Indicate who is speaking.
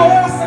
Speaker 1: uma oração.